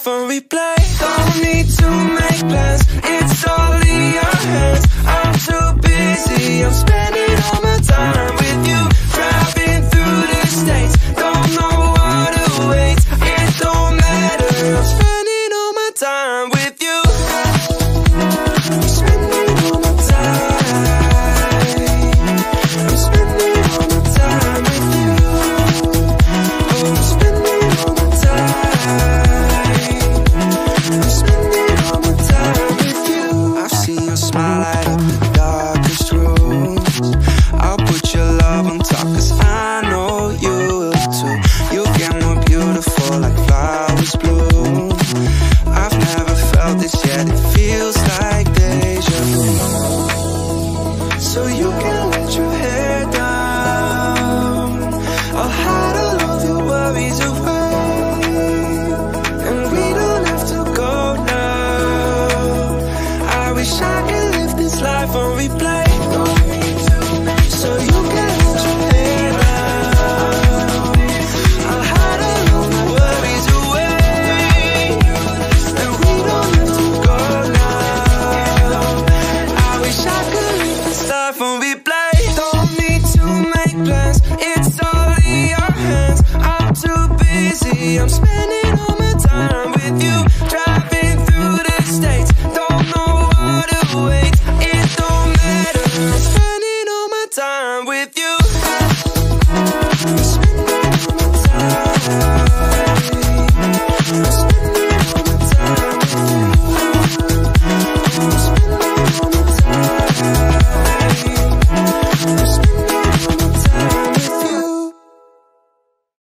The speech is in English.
life on replay. Don't need to make plans. It's all in your hands. I'm too busy, I'm spending wish I could live this life on replay. So you can let your hair down. I'll hide all my worries away. And we don't have to go now. I wish I could live this life on replay. Don't need to make plans, it's all in your hands. I'm too busy, I'm spending all my time with you.